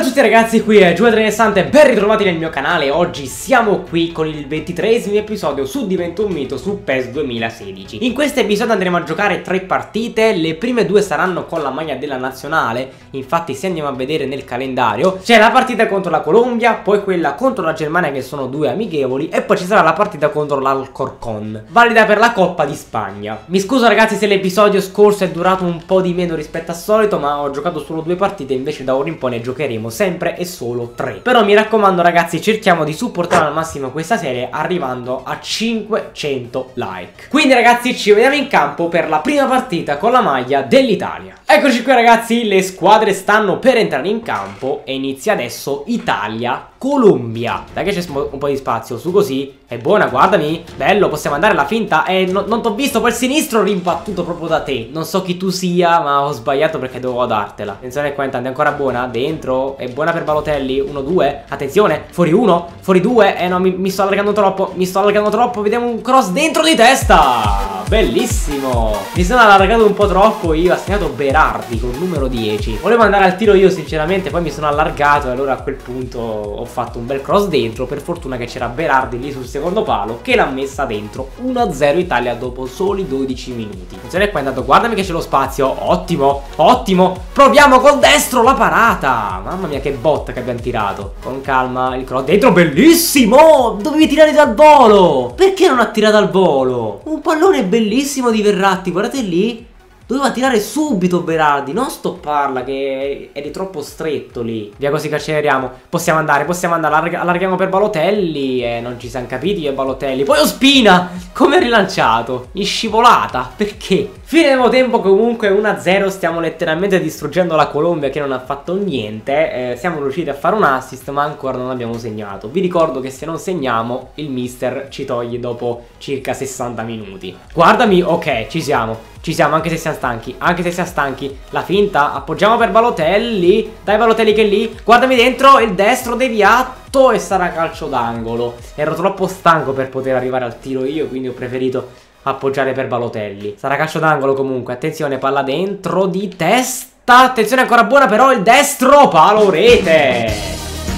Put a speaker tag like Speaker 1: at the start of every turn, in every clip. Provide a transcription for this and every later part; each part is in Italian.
Speaker 1: Salve a tutti ragazzi, qui è Giulio Trenessante, ben ritrovati nel mio canale. Oggi siamo qui con il 23esimo episodio su Divento un mito su PES 2016 In questo episodio andremo a giocare tre partite Le prime due saranno con la maglia della nazionale Infatti se andiamo a vedere nel calendario C'è la partita contro la Colombia, poi quella contro la Germania che sono due amichevoli E poi ci sarà la partita contro l'Alcorcon Valida per la Coppa di Spagna. Mi scuso ragazzi se l'episodio scorso è durato un po' di meno rispetto al solito Ma ho giocato solo due partite invece da ora in poi ne giocheremo sempre e solo 3 Però mi raccomando ragazzi cerchiamo di supportare al massimo questa serie arrivando a 500 like. Quindi ragazzi ci vediamo in campo per la prima partita con la maglia dell'Italia Eccoci qui ragazzi le squadre stanno per entrare in campo e inizia adesso Italia Colombia Dai che c'è un po' di spazio su così È buona guardami Bello possiamo andare alla finta. E no, non t'ho visto il sinistro rimbattuto proprio da te. Non so chi tu sia ma ho sbagliato perché dovevo dartela. Attenzione qua intanto è ancora buona Dentro È buona per Balotelli 1-2 Attenzione Fuori 1 Fuori 2 Eh no mi, mi sto allargando troppo Mi sto allargando troppo Vediamo un cross dentro di testa. Bellissimo. Mi sono allargato un po' troppo io Ho segnato Berardi con numero 10 Volevo andare al tiro io sinceramente Poi mi sono allargato E allora a quel punto ho fatto un bel cross dentro. Per fortuna che c'era Berardi lì sul secondo palo Che l'ha messa dentro. 1-0 Italia dopo soli 12 minuti. Attenzione qua intanto guardami che c'è lo spazio. Ottimo, ottimo. Proviamo col destro la parata. Mamma mia che botta che abbiamo tirato. Con calma il cross dentro Bellissimo. Dovevi tirare dal volo. Perché non ha tirato al volo? Un pallone bellissimo di Verratti Guardate lì Doveva tirare subito Berardi, non stopparla che eri troppo stretto lì. Via così che acceleriamo. Possiamo andare, possiamo andare. Allarg allarghiamo per Balotelli. E eh, non ci siamo capiti io Balotelli. Poi Ospina! Come ha rilanciato? In scivolata. Perché? Fine del tempo comunque 1-0. Stiamo letteralmente distruggendo la Colombia che non ha fatto niente. Eh, siamo riusciti a fare un assist ma ancora non abbiamo segnato. Vi ricordo che se non segniamo il mister ci toglie dopo circa 60 minuti. Guardami, ok, ci siamo. Ci siamo anche se siamo stanchi Anche se siamo stanchi La finta Appoggiamo per Balotelli Dai Balotelli che è lì Guardami dentro Il destro deviato E sarà calcio d'angolo Ero troppo stanco per poter arrivare al tiro io Quindi ho preferito appoggiare per Balotelli. Sarà calcio d'angolo comunque Attenzione palla dentro di testa. Attenzione ancora buona però Il destro Palo rete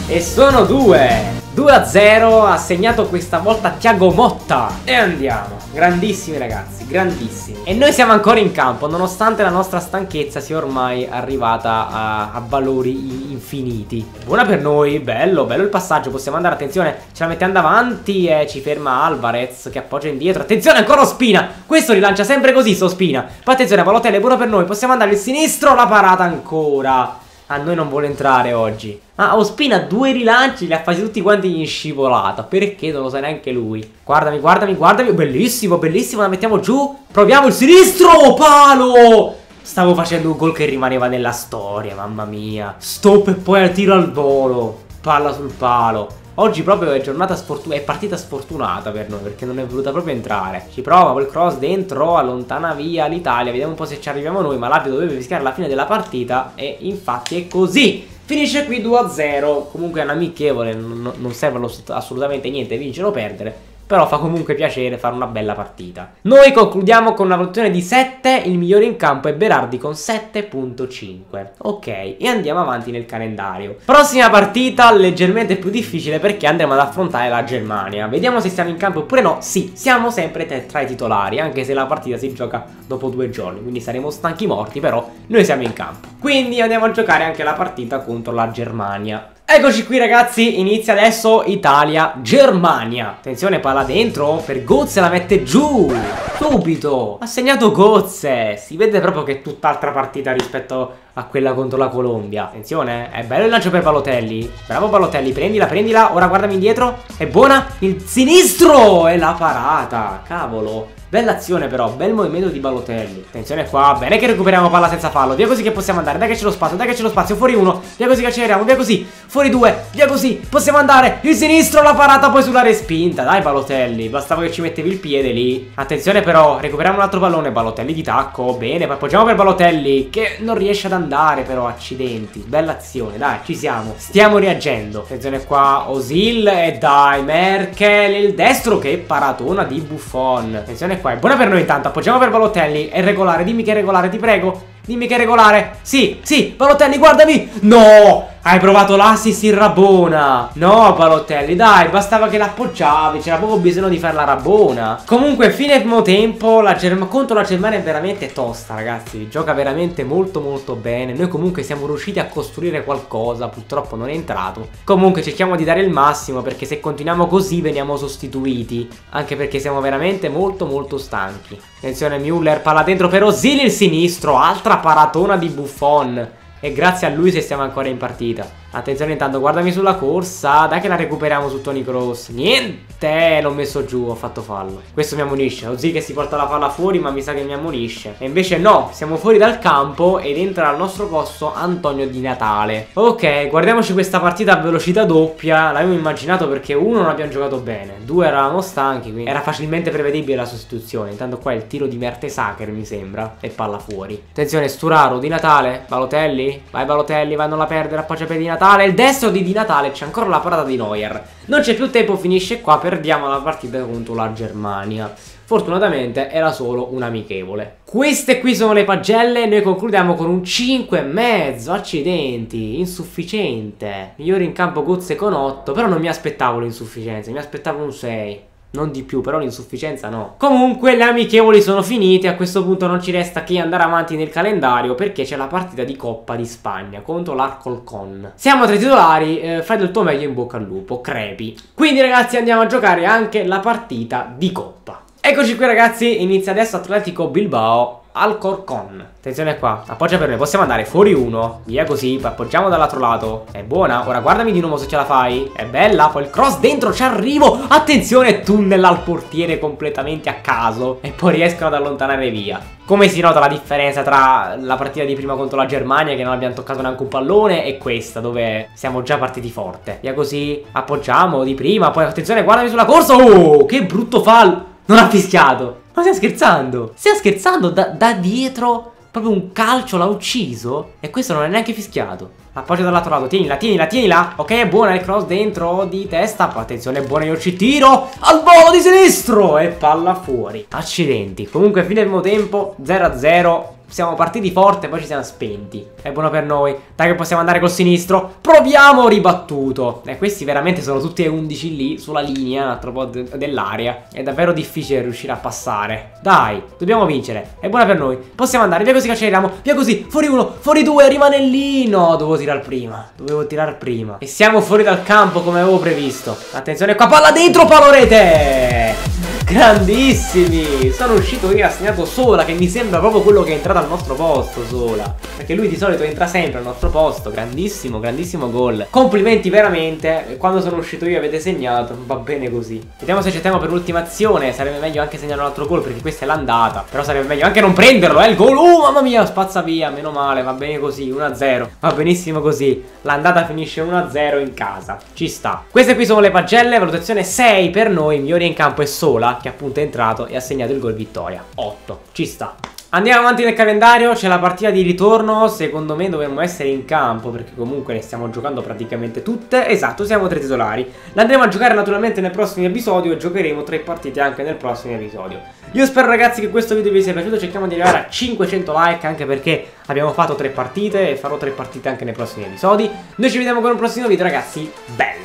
Speaker 1: E sono due 2-0 ha segnato questa volta Thiago Motta. E andiamo. Grandissimi ragazzi, grandissimi. E noi siamo ancora in campo Nonostante la nostra stanchezza sia ormai arrivata a, a valori infiniti. Buona per noi, bello, bello il passaggio Possiamo andare, attenzione, ce la mettiamo davanti E ci ferma Alvarez che appoggia indietro. Attenzione, ancora Ospina Questo rilancia sempre così, Sospina Poi attenzione, Balotelli, buono per noi Possiamo andare il sinistro, la parata ancora. A noi non vuole entrare oggi. Ah, Ospina due rilanci, li ha fatti tutti quanti in scivolata. Perché? Non lo sa neanche lui. Guardami, guardami, guardami. Bellissimo, bellissimo. La mettiamo giù. Proviamo il sinistro. Palo! Stavo facendo un gol che rimaneva nella storia, mamma mia. Stop e poi al tiro al volo. Palla sul palo. Oggi proprio è giornata sfortunata, è partita sfortunata per noi perché non è voluta proprio entrare. Ci prova quel cross dentro, allontana via l'Italia, vediamo un po' se ci arriviamo noi, ma l'arbitro doveva fischiare la fine della partita e infatti è così. Finisce qui 2-0, comunque è un amichevole, non, non serve assolutamente niente vincere o perdere. Però fa comunque piacere fare una bella partita. Noi concludiamo con una valutazione di 7, il migliore in campo è Berardi con 7.5. Ok, e andiamo avanti nel calendario. Prossima partita leggermente più difficile perché andremo ad affrontare la Germania. Vediamo se siamo in campo oppure no. Sì, siamo sempre tra i titolari, anche se la partita si gioca dopo due giorni, quindi saremo stanchi morti, però noi siamo in campo. Quindi andiamo a giocare anche la partita contro la Germania. Eccoci qui ragazzi, inizia adesso Italia-Germania. Attenzione, palla dentro, per Gozze la mette giù. Subito, ha segnato Gozze Si vede proprio che è tutt'altra partita rispetto a quella contro la Colombia. Attenzione, è bello il lancio per Balotelli. Bravo Balotelli, prendila, prendila. Ora guardami indietro, è buona. Il sinistro e la parata. Cavolo. Bella azione però, bel movimento di Balotelli. Attenzione qua, bene che recuperiamo palla senza fallo. Via così che possiamo andare, dai che c'è lo spazio, dai che c'è lo spazio. Fuori uno, via così che acceleriamo, via così. Fuori due, via così, possiamo andare. Il sinistro, la parata poi sulla respinta. Dai Balotelli, bastava che ci mettevi il piede lì. Attenzione però, recuperiamo un altro pallone. Balotelli di tacco, bene, appoggiamo per Balotelli Che non riesce ad andare però, accidenti. Bella azione, dai, ci siamo. Stiamo reagendo. Attenzione qua, Osil e dai, Merkel Il destro, che paratona di Buffon. Attenzione qua, è buona per noi intanto. Appoggiamo per Balotelli, è regolare, dimmi che è regolare, ti prego. Dimmi che è regolare, sì, sì, Balotelli guardami. No, Hai provato l'assist in Rabona. No, Balotelli, dai, bastava che l'appoggiavi. C'era proprio bisogno di fare la Rabona. Comunque, fine primo tempo, la contro la Germania è veramente tosta, ragazzi. Gioca veramente molto molto bene. Noi comunque siamo riusciti a costruire qualcosa. Purtroppo non è entrato. Comunque cerchiamo di dare il massimo perché se continuiamo così veniamo sostituiti. Anche perché siamo veramente molto molto stanchi. Attenzione, Müller, palla dentro per Osili il sinistro. Altra paratona di Buffon. E grazie a lui se siamo ancora in partita. Attenzione intanto, guardami sulla corsa. Dai che la recuperiamo su Tony Cross. Niente, l'ho messo giù, ho fatto fallo. Questo mi ammonisce. Così che si porta la palla fuori, ma mi sa che mi ammonisce. E invece no, siamo fuori dal campo ed entra al nostro posto Antonio Di Natale. Ok, guardiamoci questa partita a velocità doppia. L'avevo immaginato perché uno non abbiamo giocato bene, due eravamo stanchi, quindi era facilmente prevedibile la sostituzione. Intanto qua è il tiro di Mertesacker, mi sembra, e palla fuori. Attenzione, Sturaro, Di Natale, Balotelli. Vai Balotelli, vai non la perdere, appoggia per Di Natale. Natale, il destro di Di Natale, c'è ancora la parata di Neuer. Non c'è più tempo, finisce qua, perdiamo la partita contro la Germania. Fortunatamente era solo un amichevole. Queste qui sono le pagelle, noi concludiamo con un 5,5, accidenti, insufficiente. Migliore in campo Guzze con 8, però non mi aspettavo l'insufficienza, mi aspettavo un 6 non di più, però l'insufficienza no. Comunque le amichevoli sono finite, a questo punto non ci resta che andare avanti nel calendario perché c'è la partita di Coppa di Spagna contro l'Arcolcon. Siamo tra i titolari, eh, fai del tuo meglio in bocca al lupo, crepi. Quindi ragazzi andiamo a giocare anche la partita di Coppa. Eccoci qui ragazzi, inizia adesso Atletico Bilbao Alcorcon. Attenzione qua, appoggia per me, possiamo andare fuori uno, via così, appoggiamo dall'altro lato. È buona, ora guardami di nuovo se ce la fai. È bella, poi il cross dentro, ci arrivo. Attenzione, tunnel al portiere completamente a caso. E poi riescono ad allontanare via. Come si nota la differenza tra la partita di prima contro la Germania, che non abbiamo toccato neanche un pallone, e questa, dove siamo già partiti forte. Via così, appoggiamo di prima, poi attenzione, guardami sulla corsa. Oh, che brutto fallo. Non ha fischiato. Ma stai scherzando? Stai scherzando? Da, da dietro proprio un calcio l'ha ucciso e questo non è neanche fischiato. Appoggio dall'altro lato, tienila, tienila, tienila. Ok, è buona il cross dentro di testa. Attenzione, è buona, io ci tiro. Al volo di sinistro e palla fuori. Accidenti. Comunque, fine primo tempo, 0-0 siamo partiti forte, poi ci siamo spenti. È buono per noi. Dai che possiamo andare col sinistro. Proviamo ribattuto. E questi veramente sono tutti e 11 lì, sulla linea, un altro po' dell'area. È davvero difficile riuscire a passare. Dai, dobbiamo vincere. È buona per noi. Possiamo andare, via così che acceleriamo. Via così, fuori uno, fuori due, rimane lì. No, dovevo tirare prima. Dovevo tirare prima. E siamo fuori dal campo come avevo previsto. Attenzione qua, palla dentro, palorete. Grandissimi! Sono uscito io, ha segnato Sola, che mi sembra proprio quello che è entrato al nostro posto, Sola. Perché lui di solito entra sempre al nostro posto. Grandissimo, grandissimo gol. Complimenti veramente. Quando sono uscito io avete segnato, va bene così. Vediamo se c'è tempo per l'ultima azione. Sarebbe meglio anche segnare un altro gol, perché questa è l'andata. Però sarebbe meglio anche non prenderlo, eh, il gol. Oh, mamma mia, spazza via, meno male, va bene così, 1-0. Va benissimo così. L'andata finisce 1-0 in casa. Ci sta. Queste qui sono le pagelle, valutazione 6 per noi, migliori in campo è Sola che appunto è entrato e ha segnato il gol vittoria. 8, ci sta. Andiamo avanti nel calendario, c'è la partita di ritorno, secondo me dovremmo essere in campo perché comunque ne stiamo giocando praticamente tutte, esatto, siamo tre titolari. L'andremo a giocare naturalmente nel prossimo episodio e giocheremo tre partite anche nel prossimo episodio. Io spero ragazzi che questo video vi sia piaciuto, cerchiamo di arrivare a 500 like anche perché abbiamo fatto tre partite e farò tre partite anche nei prossimi episodi. Noi ci vediamo con un prossimo video ragazzi, bello!